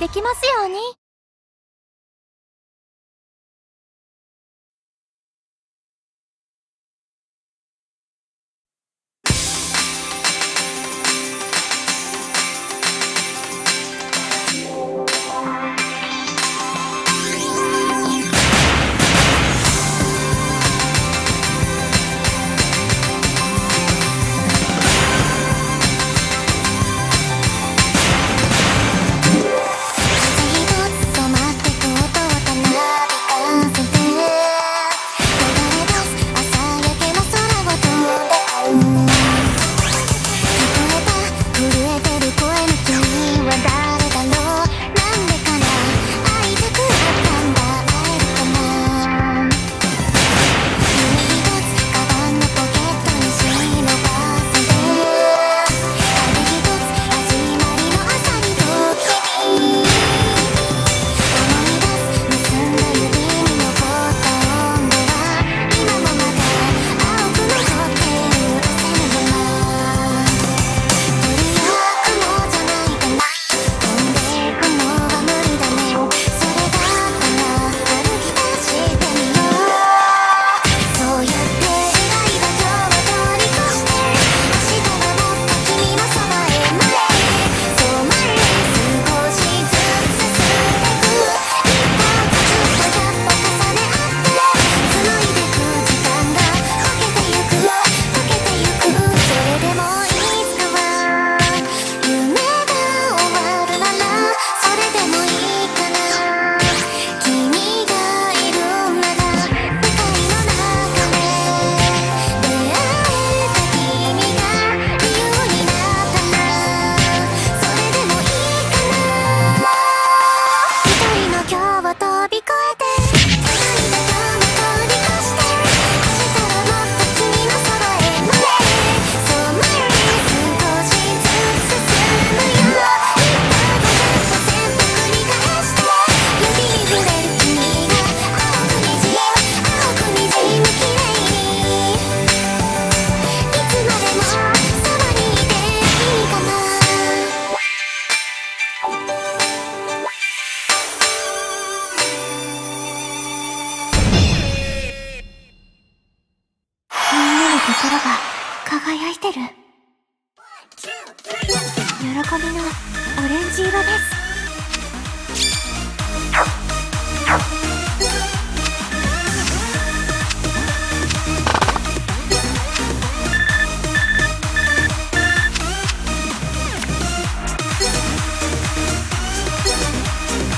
できますように。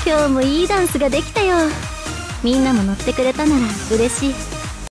今日もいいダンスができたよ。みんなも乗ってくれたなら嬉しい。